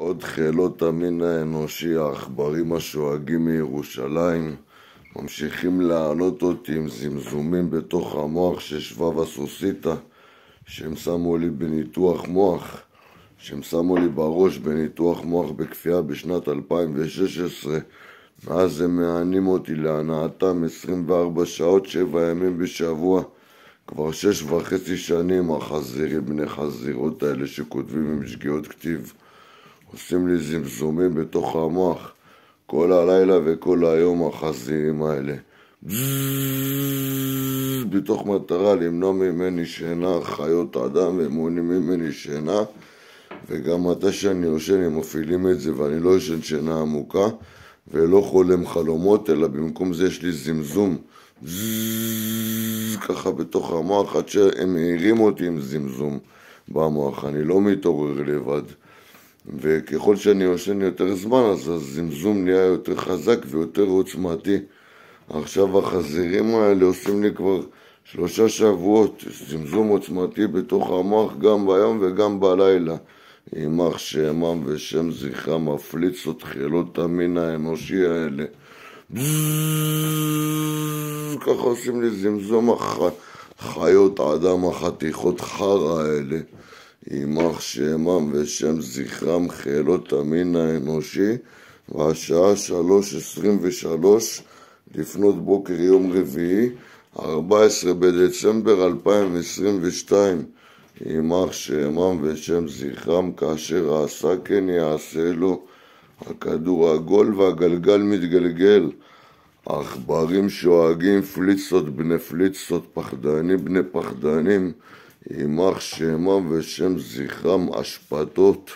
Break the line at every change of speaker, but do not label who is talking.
עוד חילות המין האנושי, העכברים השואגים מירושלים, ממשיכים לענות אותי עם זמזומים בתוך המוח של שבב הסוסיתא, שהם שמו לי בניתוח מוח, שהם שמו לי בראש בניתוח מוח בכפייה בשנת 2016. מאז הם מענים אותי להנאתם 24 שעות, 7 ימים בשבוע. כבר שש וחצי שנים החזירים, בני חזירות האלה שכותבים עם שגיאות כתיב. עושים לי זמזומים בתוך המוח כל הלילה וכל היום החזירים האלה. בתוך מטרה למנוע ממני שינה, חיות אדם, הם מונעים ממני שינה. וגם מתי שאני יושן הם מפעילים את זה ואני לא ישן שינה עמוקה ולא חולם חלומות, אלא במקום זה יש לי זמזום. ככה בתוך המוח עד שהם מעירים אותי עם זמזום במוח, אני לא מתעורר לבד וככל שאני יושן יותר זמן אז הזמזום נהיה יותר חזק ויותר עוצמתי. עכשיו החזירים האלה עושים לי כבר שלושה שבועות זמזום עוצמתי בתוך המוח גם ביום וגם בלילה. יימח שמם ושם זכרם מפליצות חילות המין האנושי האלה. ככה עושים לי זמזום החיות אדם החתיכות חרא האלה יימח שמם ושם זכרם חילות המין האנושי. והשעה שלוש עשרים ושלוש לפנות בוקר יום רביעי 14 בדצמבר 2022 יימח שמם ושם זכרם כאשר עשה כן יעשה לו. הכדור עגול והגלגל מתגלגל. עכברים שואגים פליצות בני פליצות פחדנים בני פחדנים יימח שמם ושם זכרם אשפתות